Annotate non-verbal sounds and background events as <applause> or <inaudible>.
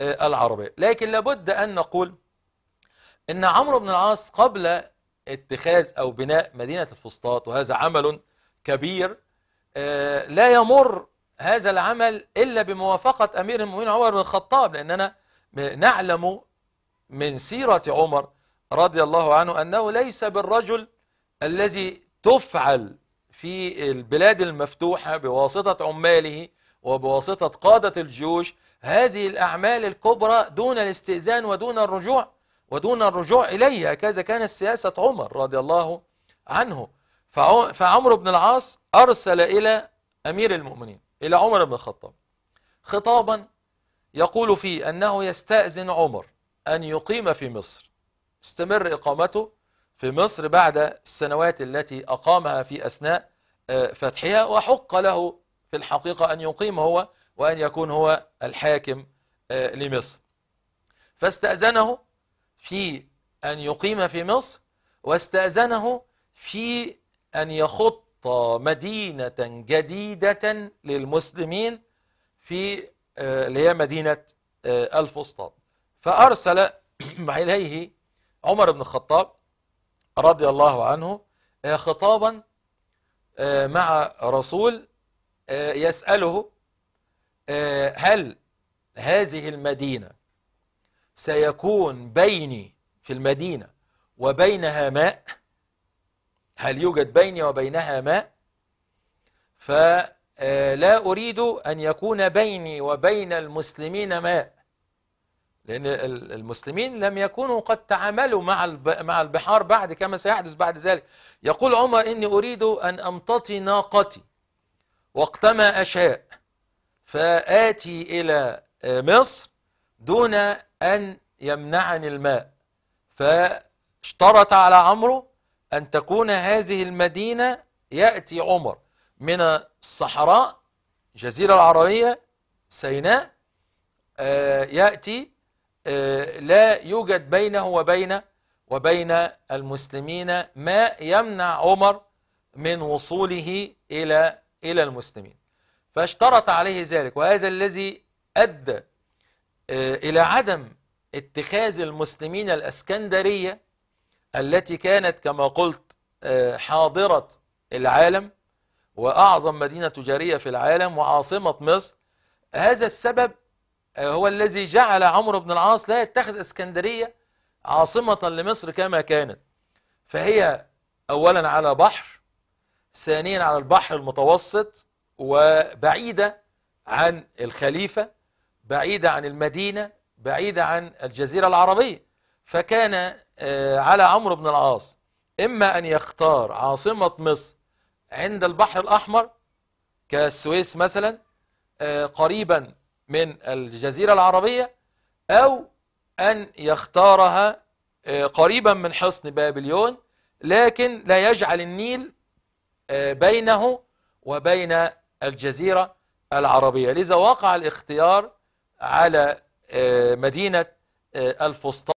العربية. لكن لابد أن نقول أن عمرو بن العاص قبل اتخاذ أو بناء مدينة الفسطاط وهذا عمل كبير لا يمر هذا العمل إلا بموافقة أمير المؤمنين عمر بن الخطاب لأننا نعلم من سيرة عمر رضي الله عنه أنه ليس بالرجل الذي تفعل في البلاد المفتوحة بواسطة عماله وبواسطة قادة الجيوش هذه الأعمال الكبرى دون الاستئذان ودون الرجوع ودون الرجوع إليها كذا كانت سياسة عمر رضي الله عنه. فعمر بن العاص أرسل إلى أمير المؤمنين إلى عمر بن الخطاب. خطابا يقول فيه أنه يستأذن عمر أن يقيم في مصر. استمر إقامته في مصر بعد السنوات التي أقامها في أثناء فتحها وحق له في الحقيقة أن يقيم هو وأن يكون هو الحاكم لمصر. فاستأذنه في أن يقيم في مصر واستأذنه في أن يخط مدينة جديدة للمسلمين في اللي هي مدينة الفسطاط. فأرسل <clears throat> إليه عمر بن الخطاب رضي الله عنه خطابا مع رسول يسأله هل هذه المدينة سيكون بيني في المدينة وبينها ماء؟ هل يوجد بيني وبينها ماء؟ فلا أريد أن يكون بيني وبين المسلمين ماء لأن المسلمين لم يكونوا قد تعاملوا مع مع البحار بعد كما سيحدث بعد ذلك. يقول عمر إني أريد أن أمتطي ناقتي. وقتما أشاء فآتي إلى مصر دون أن يمنعني الماء. فاشترط على عمرو أن تكون هذه المدينة يأتي عمر من الصحراء جزيرة العربية سيناء يأتي لا يوجد بينه وبين وبين المسلمين ما يمنع عمر من وصوله إلى إلى المسلمين. فاشترط عليه ذلك وهذا الذي أدى إلى عدم اتخاذ المسلمين الأسكندرية التي كانت كما قلت حاضرة العالم وأعظم مدينة تجارية في العالم وعاصمة مصر. هذا السبب هو الذي جعل عمرو بن العاص لا يتخذ إسكندرية عاصمة لمصر كما كانت. فهي أولا على بحر ثانيا على البحر المتوسط وبعيدة عن الخليفة بعيدة عن المدينة بعيدة عن الجزيرة العربية. فكان على عمرو بن العاص إما أن يختار عاصمة مصر عند البحر الأحمر كالسويس مثلا قريبا من الجزيرة العربية أو أن يختارها قريبا من حصن بابليون لكن لا يجعل النيل بينه وبين الجزيرة العربية. لذا وقع الاختيار على مدينة الفسطاط